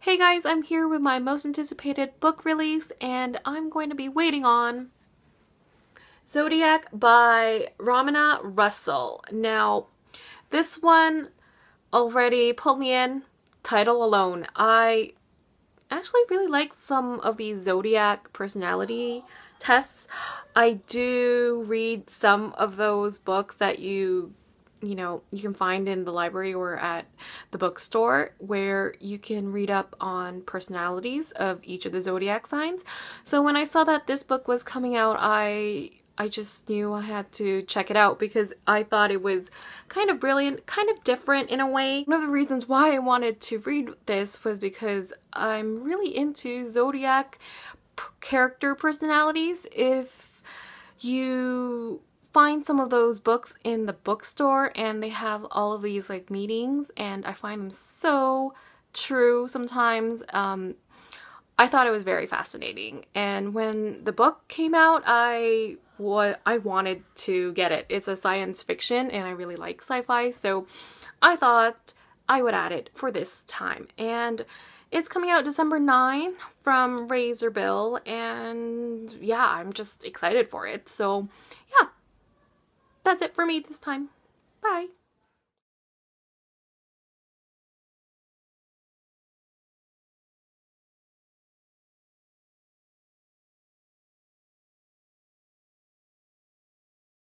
Hey guys, I'm here with my most anticipated book release and I'm going to be waiting on Zodiac by Romina Russell. Now, this one already pulled me in, title alone. I actually really like some of these Zodiac personality tests. I do read some of those books that you you know, you can find in the library or at the bookstore where you can read up on personalities of each of the zodiac signs. So when I saw that this book was coming out, I I just knew I had to check it out because I thought it was kind of brilliant, kind of different in a way. One of the reasons why I wanted to read this was because I'm really into zodiac character personalities. If you find some of those books in the bookstore and they have all of these like meetings and I find them so true sometimes. Um, I thought it was very fascinating and when the book came out I what I wanted to get it. It's a science fiction and I really like sci-fi so I thought I would add it for this time and it's coming out December 9 from Razorbill and yeah I'm just excited for it so yeah that's it for me this time. Bye.